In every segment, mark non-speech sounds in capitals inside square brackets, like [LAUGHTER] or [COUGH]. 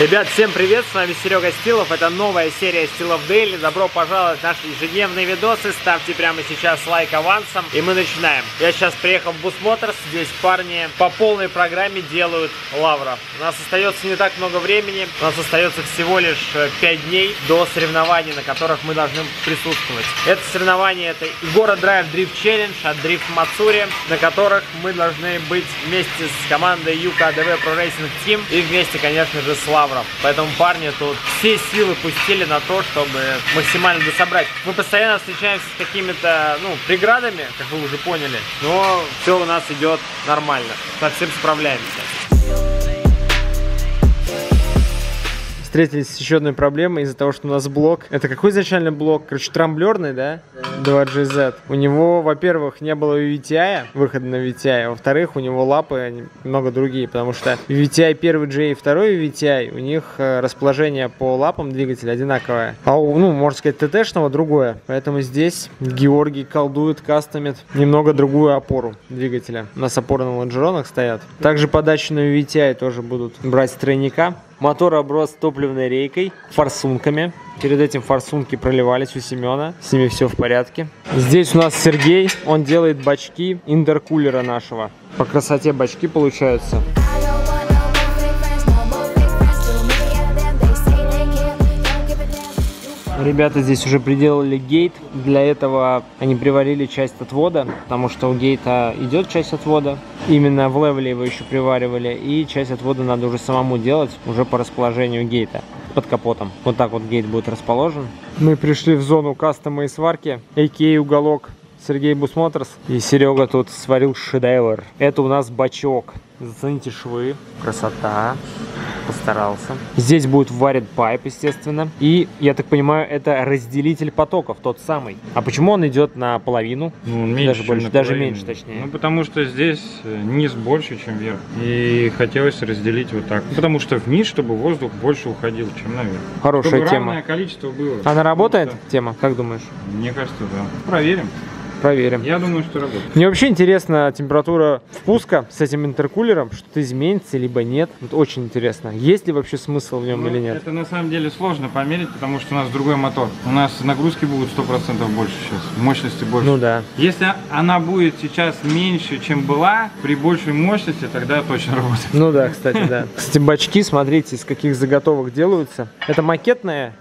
Ребят, всем привет, с вами Серега Стилов, это новая серия Стилов Daily, добро пожаловать в наши ежедневные видосы, ставьте прямо сейчас лайк авансом, и мы начинаем. Я сейчас приехал в Boost Motors, здесь парни по полной программе делают лавра. У нас остается не так много времени, у нас остается всего лишь 5 э, дней до соревнований, на которых мы должны присутствовать. Это соревнование, это город Drive Drift Challenge от Drift Matsuri, на которых мы должны быть вместе с командой Юка ADV Pro Racing Team и вместе, конечно же, с Лаврой лавром. Поэтому парни тут все силы пустили на то, чтобы максимально дособрать. Мы постоянно встречаемся с какими-то, ну, преградами, как вы уже поняли, но все у нас идет нормально. Со всем справляемся. Встретились с еще одной проблемой из-за того, что у нас блок. Это какой изначально блок? Короче, трамблерный, да? 2GZ. У него, во-первых, не было VTI, выхода на VTI, во-вторых, у него лапы немного другие, потому что VTI первый J и второй VTI, у них э, расположение по лапам двигателя одинаковое. А у, ну, можно сказать, ТТшного другое. Поэтому здесь Георгий колдует, кастомит немного другую опору двигателя. У нас опоры на лонжеронах стоят. Также подачу на VTI тоже будут брать с тройника. Мотор оброс топливной рейкой, форсунками. Перед этим форсунки проливались у Семена. С ними все в порядке. Здесь у нас Сергей. Он делает бачки интеркулера нашего. По красоте бачки получаются. Ребята здесь уже приделали гейт. Для этого они приварили часть отвода, потому что у гейта идет часть отвода. Именно в левеле его еще приваривали. И часть отвода надо уже самому делать, уже по расположению gate а под капотом. Вот так вот gate будет расположен. Мы пришли в зону кастома и сварки, a.k.a. уголок Сергей Boost Motors. И Серега тут сварил шедевр. Это у нас бачок. Зацените швы. Красота постарался. Здесь будет варит pipe, естественно. И, я так понимаю, это разделитель потоков, тот самый. А почему он идет наполовину? Ну, меньше, даже больше, даже меньше, точнее. Ну, потому что здесь э, низ больше, чем верх. И хотелось разделить вот так. Потому что вниз, чтобы воздух больше уходил, чем наверх. Хорошая чтобы тема. количество было. Она работает, тема? Как думаешь? Мне кажется, да. Проверим. Проверим. Я думаю, что работает. Мне вообще интересна температура впуска с этим интеркулером. Что-то изменится, либо нет. Вот очень интересно. Есть ли вообще смысл в нем ну, или нет? Это на самом деле сложно померить, потому что у нас другой мотор. У нас нагрузки будут 100% больше сейчас. Мощности больше. Ну да. Если она будет сейчас меньше, чем была, при большей мощности, тогда точно работает. Ну да, кстати, да. Кстати, бачки, смотрите, из каких заготовок делаются. Это макетная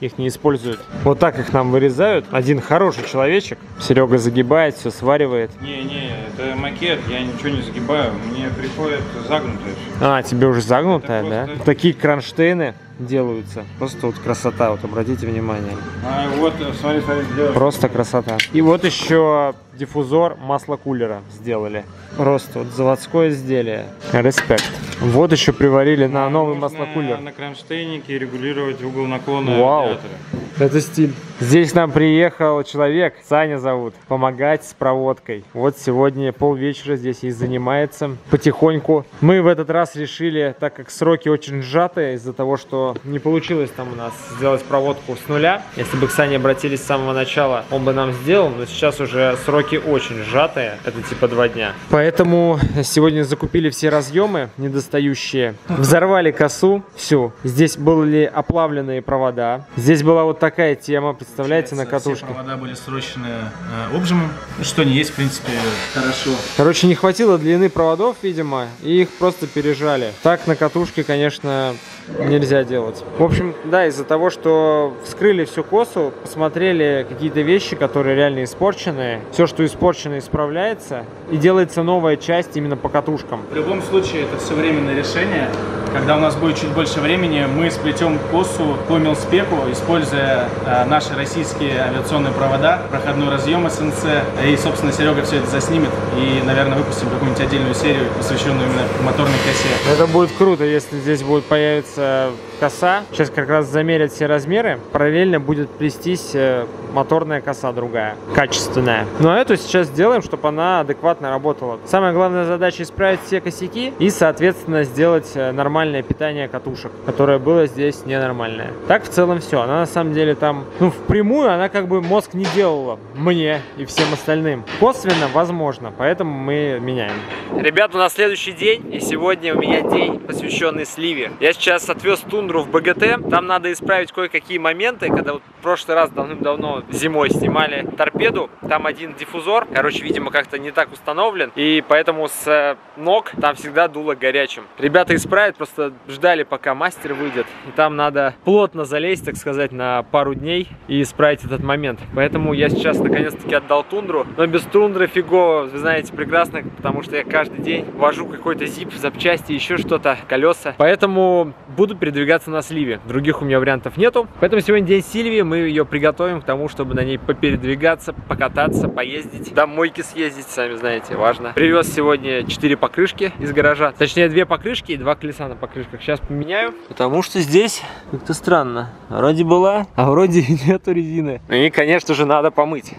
их не используют. Вот так их нам вырезают. Один хороший человечек. Серега загибает, все сваривает. Не-не, это макет, я ничего не загибаю. Мне приходит загнутое. А, тебе уже загнутое, да? Просто... Такие кронштейны делаются. Просто вот красота, вот обратите внимание. А вот, смотри, смотри, сделали. Просто красота. И вот еще диффузор масла кулера сделали. Просто вот заводское изделие. Респект. Вот еще приварили на новый маслокулер. На кронштейнике регулировать угол наклона Вау. радиатора. Это стиль. Здесь нам приехал человек, Саня зовут, помогать с проводкой. Вот сегодня полвечера здесь и занимается потихоньку. Мы в этот раз решили, так как сроки очень сжатые, из-за того, что не получилось там у нас сделать проводку с нуля. Если бы к Сане обратились с самого начала, он бы нам сделал, но сейчас уже сроки очень сжатые, это типа два дня. Поэтому сегодня закупили все разъемы недостающие, взорвали косу, всю. Здесь были оплавленные провода. Здесь была вот такая тема, представляете, на катушке. Все провода были срочены э, обжимом, что не есть, в принципе, хорошо. Короче, не хватило длины проводов, видимо, и их просто пережали. Так на катушке, конечно, нельзя делать. В общем, да, из-за того, что вскрыли всю косу, посмотрели какие-то вещи, которые реально испорченные. Все, что испорчено, исправляется. И делается новая часть именно по катушкам. В любом случае, это все временное решение. Когда у нас будет чуть больше времени, мы сплетем косу по милспеку, используя э, наши российские авиационные провода, проходной разъем СНЦ. И, собственно, Серега все это заснимет и, наверное, выпустим какую-нибудь отдельную серию, посвященную именно моторной косе. Это будет круто, если здесь будет появиться коса. Сейчас как раз замерят все размеры. Параллельно будет плестись э, моторная коса другая, качественная. Но эту сейчас сделаем, чтобы она адекватно работала. Самая главная задача исправить все косяки и, соответственно, сделать э, нормальное питание катушек, которое было здесь ненормальное. Так в целом все. Она на самом деле там, ну, впрямую она как бы мозг не делала мне и всем остальным. Косвенно, возможно, поэтому мы меняем. Ребят, у нас следующий день, и сегодня у меня день, посвященный сливе. Я сейчас отвез тундру в БГТ, там надо исправить кое-какие моменты, когда вот в прошлый раз давным-давно зимой снимали торпеду, там один диффузор, короче, видимо, как-то не так установлен, и поэтому с э, ног там всегда дуло горячим. Ребята исправят, просто ждали, пока мастер выйдет, и там надо плотно залезть, так сказать, на пару дней и исправить этот момент. Поэтому я сейчас наконец-таки отдал тундру, но без тундры фигово, вы знаете прекрасно, потому что я каждый день вожу какой-то зип, запчасти, еще что-то, колеса. Поэтому буду передвигаться на сливе. Других у меня вариантов нету. Поэтому сегодня день Сильвии, мы ее приготовим к тому, чтобы на ней попередвигаться, покататься, поездить, домойки съездить, сами знаете, важно. Привез сегодня 4 покрышки из гаража, точнее 2 покрышки и 2 колеса на покрышках. Сейчас поменяю, потому что здесь как-то странно. Вроде была, а вроде нету резины. И, конечно же, надо помыть.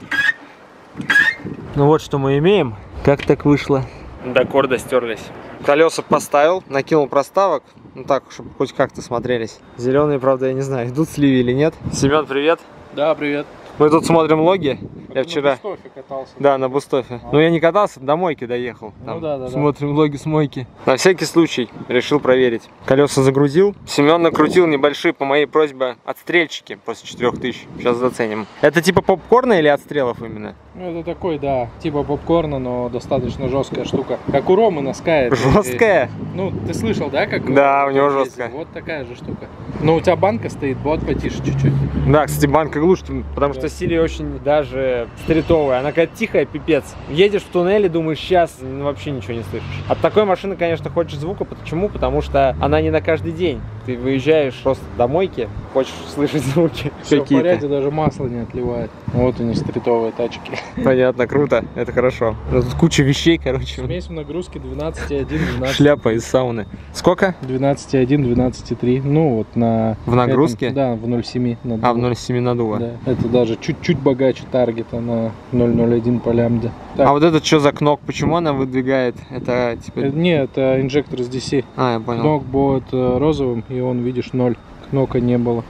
Ну вот что мы имеем. Как так вышло? До корда стерлись. Колеса поставил, накинул проставок. Ну так, чтобы хоть как-то смотрелись. Зеленые, правда, я не знаю, идут сливи или нет. Семен, привет. Да, привет. Мы тут смотрим логи. Я вчера... На Бустофе катался. Да, на Бустофе. А. Но я не катался, до мойки доехал. Там ну да, да. Смотрим да. логи с мойки. На всякий случай решил проверить. Колеса загрузил. Семен накрутил небольшие, по моей просьбе, отстрельчики после 4000. Сейчас заценим. Это типа попкорна или отстрелов именно? Ну, это такой, да, типа попкорна, но достаточно жесткая штука. Как у Ромы на Sky. Жесткая? Ну, ты слышал, да, как? Да, у него жесткая. Вот такая же штука. Но у тебя банка стоит, вот потише чуть-чуть. Да, кстати, банка глушит, потому да. что Сили очень даже стритовая. Она какая тихая, пипец. Едешь в туннеле, думаешь, сейчас ну, вообще ничего не слышишь. От такой машины, конечно, хочешь звука. Почему? Потому что она не на каждый день. Ты выезжаешь просто до мойки, хочешь [LAUGHS] слышать звуки Все в порядке, даже масло не отливает. Вот они, стритовые тачки. [LAUGHS] Понятно, круто, это хорошо. Тут куча вещей, короче. Смесь в нагрузке 12,1, 12. Шляпа из сауны. Сколько? 12,1, 12,3. Ну вот на... В нагрузке? Этом, да, в 0,7 надуло. А, в 0,7 надуло. Да. Это даже чуть-чуть богаче таргета на 0,01 по лямбде. Так. А вот этот что за кнок? Почему она выдвигает? Это типа... Это, не, это инжектор с DC. А, я понял. Кнок будет э, розовым, и он, видишь, 0. Кнока не было.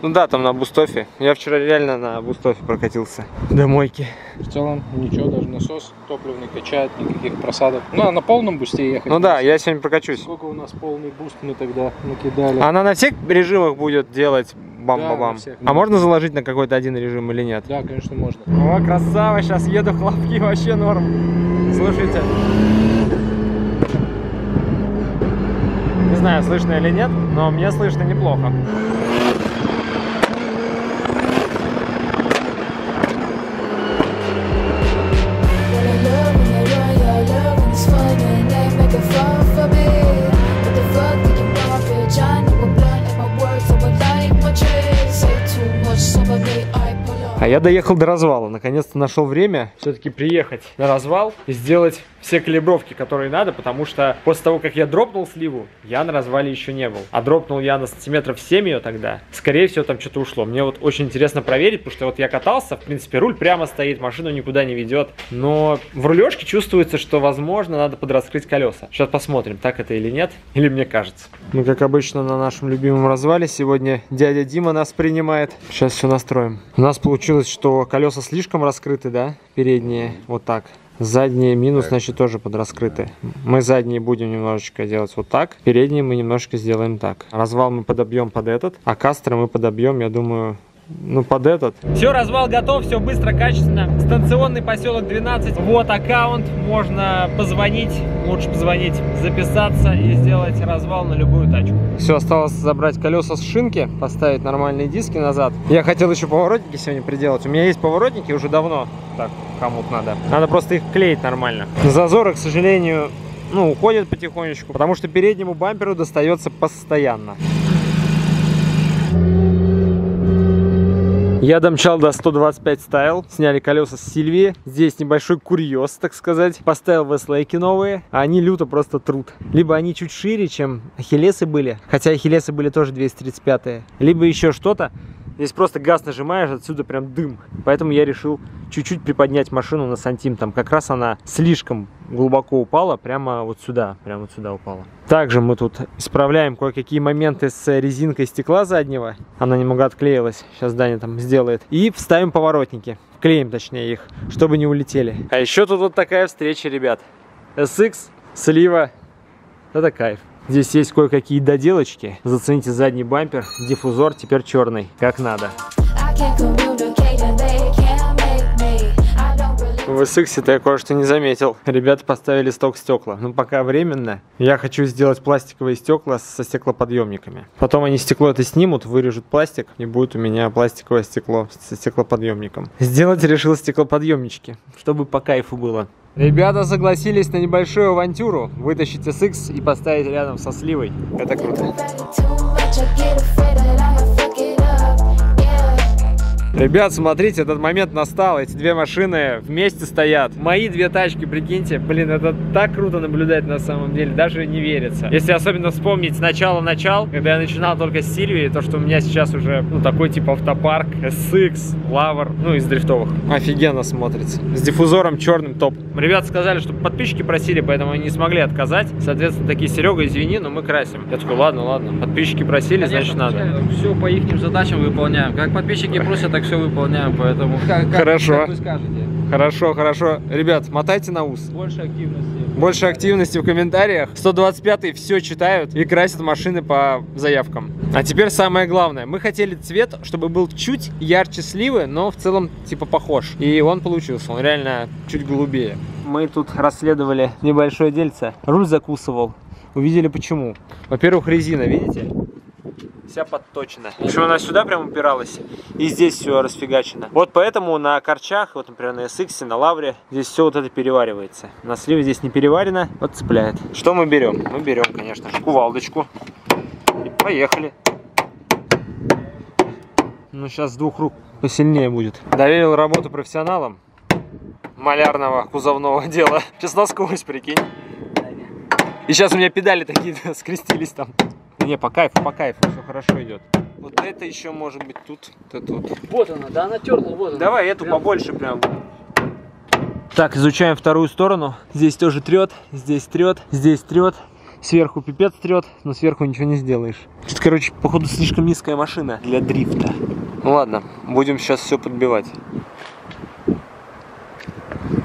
Ну да, там на бустофе. Я вчера реально на бустофе прокатился до мойки. В целом ничего, даже насос топливный качает, никаких просадок. Ну, а на полном бусте ехать. Ну да, я сегодня прокачусь. Сколько у нас полный буст мы тогда накидали. Она на всех режимах будет делать бам-бам-бам. Да, а можно заложить на какой-то один режим или нет? Да, конечно, можно. О, красава, сейчас еду [LAUGHS] хлопки, вообще норм. Слушайте. Знаю, слышно или нет, но мне слышно неплохо. А я доехал до развала. Наконец-то нашел время все-таки приехать на развал и сделать все калибровки, которые надо, потому что после того, как я дропнул сливу, я на развале еще не был. А дропнул я на сантиметров 7 ее тогда. Скорее всего, там что-то ушло. Мне вот очень интересно проверить, потому что вот я катался, в принципе, руль прямо стоит, машину никуда не ведет. Но в рулежке чувствуется, что, возможно, надо подраскрыть колеса. Сейчас посмотрим, так это или нет, или мне кажется. Мы, как обычно, на нашем любимом развале. Сегодня дядя Дима нас принимает. Сейчас все настроим. У нас получилось, что колеса слишком раскрыты, да, передние, вот так. Задние минус, значит, тоже подраскрыты. Мы задние будем немножечко делать вот так. Передние мы немножечко сделаем так. Развал мы подобьем под этот, а кастры мы подобьем, я думаю, ну, под этот. Все, развал готов, все быстро, качественно. Станционный поселок 12. Вот аккаунт, можно позвонить, лучше позвонить, записаться и сделать развал на любую тачку. Все, осталось забрать колеса с шинки, поставить нормальные диски назад. Я хотел еще поворотники сегодня приделать. У меня есть поворотники уже давно. Так, кому-то надо. Надо просто их клеить нормально. Зазоры, к сожалению, ну, уходят потихонечку, потому что переднему бамперу достается постоянно. Я домчал до 125 стайл, сняли колеса с Сильвии. Здесь небольшой курьез, так сказать. Поставил веслейки новые, а они люто просто труд. Либо они чуть шире, чем ахиллесы были, хотя ахиллесы были тоже 235 -е. Либо еще что-то. Здесь просто газ нажимаешь, отсюда прям дым. Поэтому я решил чуть-чуть приподнять машину на сантим. Там как раз она слишком глубоко упала, прямо вот сюда, прямо вот сюда упала. Также мы тут исправляем кое-какие моменты с резинкой стекла заднего. Она немного отклеилась, сейчас Даня там сделает. И вставим поворотники, вклеим точнее их, чтобы не улетели. А еще тут вот такая встреча, ребят. SX, слива, это кайф. Здесь есть кое-какие доделочки. Зацените задний бампер, диффузор теперь черный, как надо. I can't communicate В SX-то я кое-что не заметил. Ребята поставили сток стекла. Ну, пока временно. Я хочу сделать пластиковые стекла со стеклоподъемниками. Потом они стекло это снимут, вырежут пластик, и будет у меня пластиковое стекло со стеклоподъемником. Сделать решил стеклоподъемнички, чтобы по кайфу было. Ребята согласились на небольшую авантюру. Вытащить SX и поставить рядом со сливой. Это круто. Ребят, смотрите, этот момент настал. Эти две машины вместе стоят. Мои две тачки, прикиньте. Блин, это так круто наблюдать на самом деле. Даже не верится. Если особенно вспомнить начало-начал, когда я начинал только с Сильвии, то, что у меня сейчас уже ну, такой типа автопарк, SX, Лавр, ну из дрифтовых. Офигенно смотрится. С диффузором черным топ. Ребята сказали, что подписчики просили, поэтому они не смогли отказать. Соответственно, такие, Серега, извини, но мы красим. Я такой, ладно, ладно. Подписчики просили, значит надо. Все по их задачам выполняем. Как подписчики просят, так все выполняем. Поэтому как, как- Хорошо. как вы скажете. Хорошо, хорошо. Ребят, мотайте на ус. Больше активности. Больше активности в комментариях. 125-й все читают и красят машины по заявкам. А теперь самое главное. Мы хотели цвет, чтобы был чуть ярче сливы, но в целом типа похож. И он получился. Он реально чуть голубее. Мы тут расследовали небольшое дельце. Руль закусывал. Увидели почему. Во-первых, резина, видите? Вся подточена. Причем она сюда прям упиралась. И здесь все расфигачено. Вот поэтому на корчах, вот, например, на SX, на Лавре, здесь все вот это переваривается. На сливе здесь не переварено, вот цепляет. Что мы берем? Мы берем, конечно же, кувалдочку. И поехали. Ну, сейчас с двух рук посильнее будет. Доверил работу профессионалам малярного кузовного [LAUGHS] дела. Сейчас насквозь, прикинь. И сейчас у меня педали такие [LAUGHS] скрестились там. Не, по кайфу, по кайфу, все хорошо идет. Вот это еще может быть тут, вот это вот. Вот она, да, она терла, вот она. Давай эту побольше прям. Так, изучаем вторую сторону. Здесь тоже трет, здесь трет, здесь трет. Сверху пипец трет, но сверху ничего не сделаешь. Тут, короче, походу слишком низкая машина для дрифта. Ну ладно, будем сейчас все подбивать.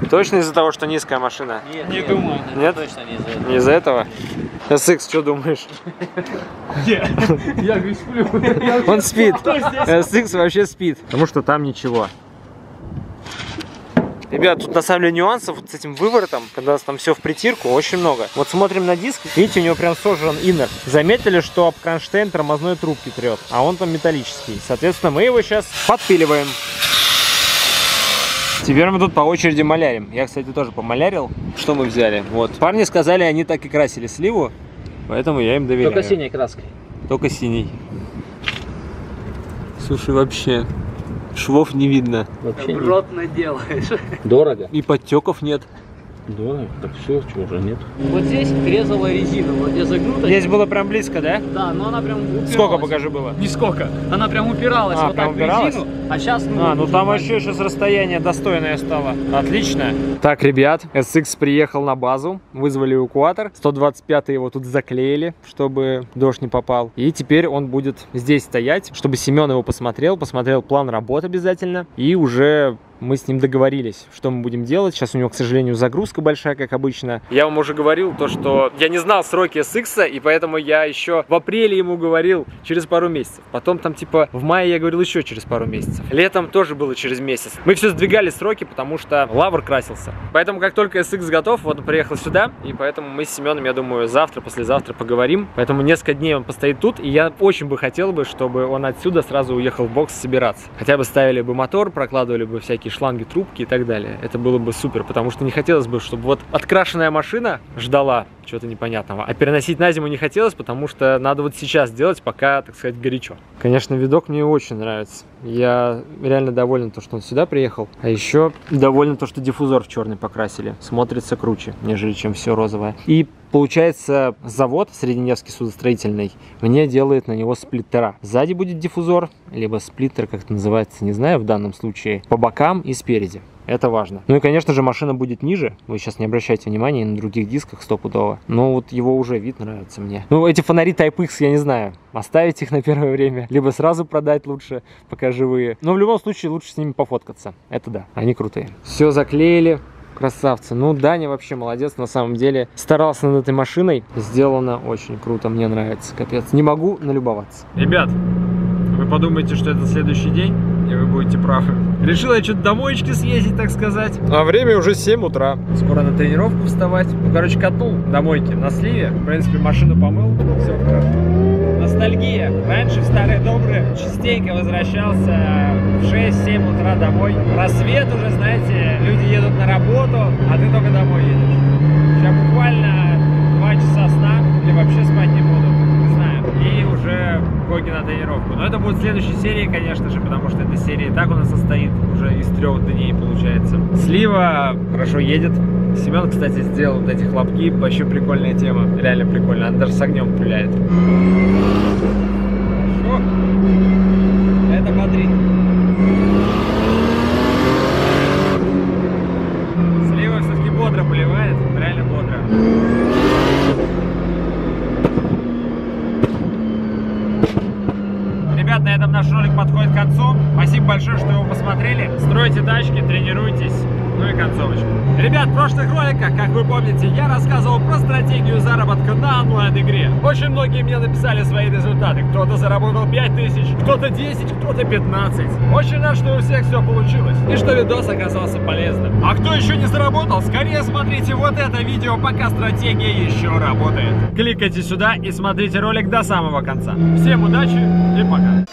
Точно из-за того, что низкая машина? Нет, не думаю. Нет? Точно не из-за этого. Не из-за этого? SX, что думаешь? Я говорю, сплю. Он спит. SX вообще спит. Потому что там ничего. Ребят, тут на самом деле нюансов вот с этим выворотом, когда у нас там все в притирку, очень много. Вот смотрим на диск, видите, у него прям сожран иннер. Заметили, что об кронштейн тормозной трубки трет, а он там металлический. Соответственно, мы его сейчас подпиливаем. Теперь мы тут по очереди малярим. Я, кстати, тоже помалярил. Что мы взяли? Вот. Парни сказали, они так и красили сливу, поэтому я им доверяю. Только синей краской. Только синий. Слушай, вообще швов не видно. Вообще Добротно делаешь. Дорого. И подтеков нет. Да, так все, чего уже нет. Вот здесь резала резина, вот где загнута. Здесь было прям близко, да? Да, но она прям упиралась. Сколько покажи было? Нисколько. Она прям упиралась А, вот прям так упиралась? в резину, а сейчас ну, А, ну там вообще сейчас расстояние достойное стало. Отлично. Так, ребят, SX приехал на базу, вызвали эвакуатор. 125 его тут заклеили, чтобы дождь не попал. И теперь он будет здесь стоять, чтобы Семен его посмотрел, посмотрел план работ обязательно. И уже мы с ним договорились, что мы будем делать. Сейчас у него, к сожалению, загрузка большая, как обычно. Я вам уже говорил то, что я не знал сроки SX, и поэтому я еще в апреле ему говорил через пару месяцев. Потом там типа в мае я говорил еще через пару месяцев. Летом тоже было через месяц. Мы все сдвигали сроки, потому что лавр красился. Поэтому как только SX готов, вот он приехал сюда, и поэтому мы с Семеном, я думаю, завтра, послезавтра поговорим. Поэтому несколько дней он постоит тут, и я очень бы хотел бы, чтобы он отсюда сразу уехал в бокс собираться. Хотя бы ставили бы мотор, прокладывали бы всякие шланги, трубки и так далее. Это было бы супер, потому что не хотелось бы, чтобы вот открашенная машина ждала чего-то непонятного, а переносить на зиму не хотелось, потому что надо вот сейчас делать, пока, так сказать, горячо. Конечно, видок мне очень нравится. Я реально доволен, то, что он сюда приехал. А еще доволен то, что диффузор в черный покрасили. Смотрится круче, нежели чем все розовое. И Получается, завод Средненевский судостроительный мне делает на него сплиттера. Сзади будет диффузор, либо сплиттер, как это называется, не знаю в данном случае, по бокам и спереди. Это важно. Ну и, конечно же, машина будет ниже. Вы сейчас не обращайте внимания на других дисках стопудово. Но вот его уже вид нравится мне. Ну, эти фонари Type X, я не знаю. Оставить их на первое время, либо сразу продать лучше, пока живые. Но в любом случае лучше с ними пофоткаться. Это да, они крутые. Все заклеили. Красавцы. Ну, Даня вообще молодец, на самом деле. Старался над этой машиной. Сделано очень круто, мне нравится. Капец. Не могу налюбоваться. Ребят, вы подумаете, что это следующий день, и вы будете правы. Решил я что-то домоечки съездить, так сказать. А время уже 7 утра. Скоро на тренировку вставать. Ну, короче, катнул домойки на сливе. В принципе, машину помыл. Все хорошо. Ностальгия. Раньше в старые добрые частенько возвращался в 6-7 утра домой. Рассвет уже, знаете, люди едут на работу, а ты только домой едешь. Сейчас буквально 2 часа сна, или вообще спать не буду, не знаю. И уже гоги на тренировку. Но это будет следующей серии, конечно же, потому что эта серия и так у нас состоит уже из трех дней, получается. Слива хорошо едет. Семен, кстати, сделал вот эти хлопки. Вообще прикольная тема. Реально прикольно. Она даже с огнем пуляет. Хорошо. Это бодрит. Слива все-таки бодро поливает. Реально бодро. Ребят, на этом наш ролик подходит к концу. Спасибо большое, что его посмотрели. Стройте тачки, тренируйтесь. Ну и концовочка. Ребят, в прошлых роликах, как вы помните, я рассказывал про стратегию заработка на онлайн-игре. Очень многие мне написали свои результаты. Кто-то заработал 5000, кто-то 10, кто-то 15. Очень рад, что у всех все получилось. И что видос оказался полезным. А кто еще не заработал, скорее смотрите вот это видео, пока стратегия еще работает. Кликайте сюда и смотрите ролик до самого конца. Всем удачи и пока.